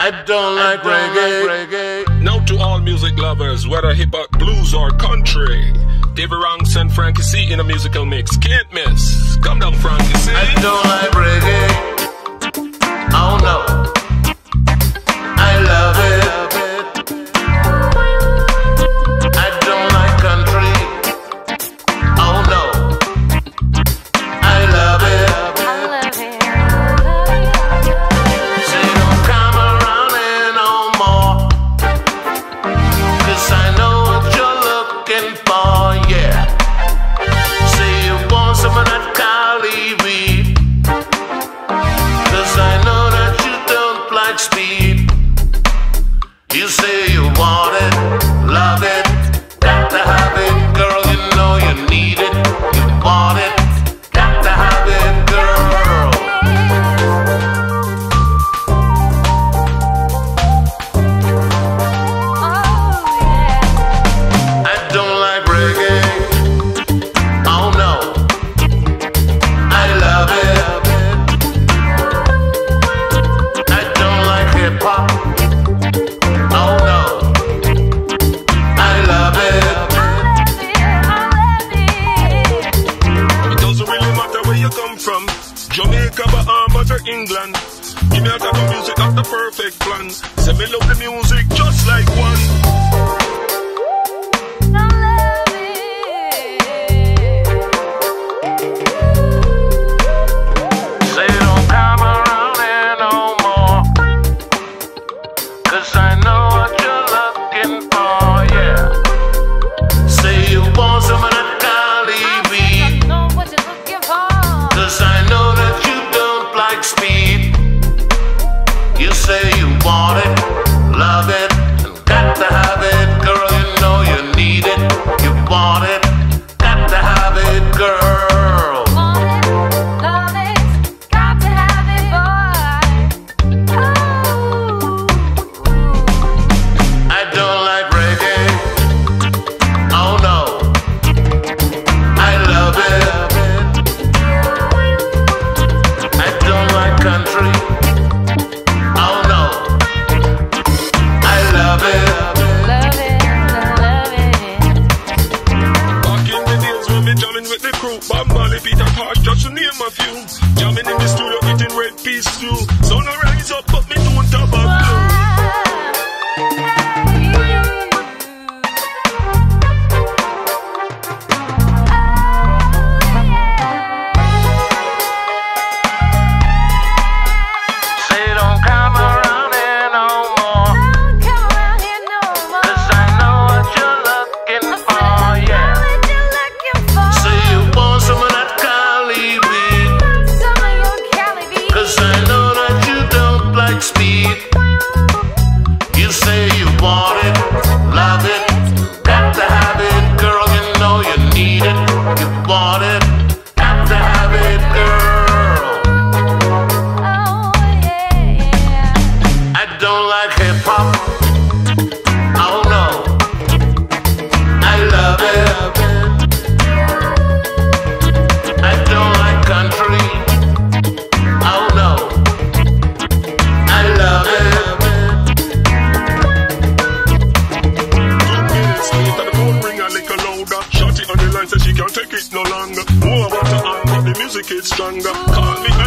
I don't like, I don't reggae. like reggae. Now to all music lovers, whether hip hop, blues, or country, David Ranks and Frankie C in a musical mix. Can't miss. Come down, Frankie C. I don't like reggae. I don't know. you say Jamaica, Bahamas, or England. Give me a type of music, that's the perfect plan. Send me love the music. God, judge the name of you. Jamming in the studio, getting red beats too. So no. tomorrow. to get stronger. Call me